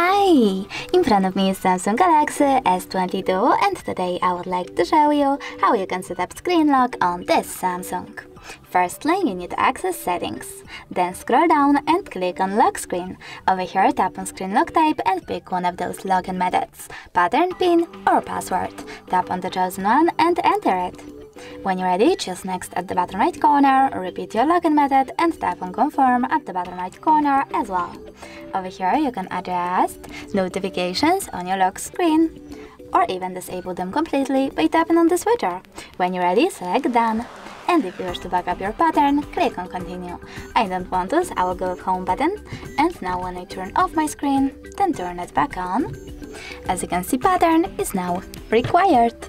Hi! In front of me is Samsung Galaxy S22 and today I would like to show you how you can set up screen lock on this Samsung. Firstly, you need to access settings. Then scroll down and click on lock screen. Over here tap on screen lock type and pick one of those login methods, pattern, pin or password. Tap on the chosen one and enter it. When you're ready, choose Next at the bottom right corner, repeat your login method and tap on Confirm at the bottom right corner as well. Over here you can adjust notifications on your lock screen or even disable them completely by tapping on the switcher. When you're ready, select Done. And if you wish to back up your pattern, click on Continue. I don't want to, so I will go Home button. And now when I turn off my screen, then turn it back on. As you can see, pattern is now required.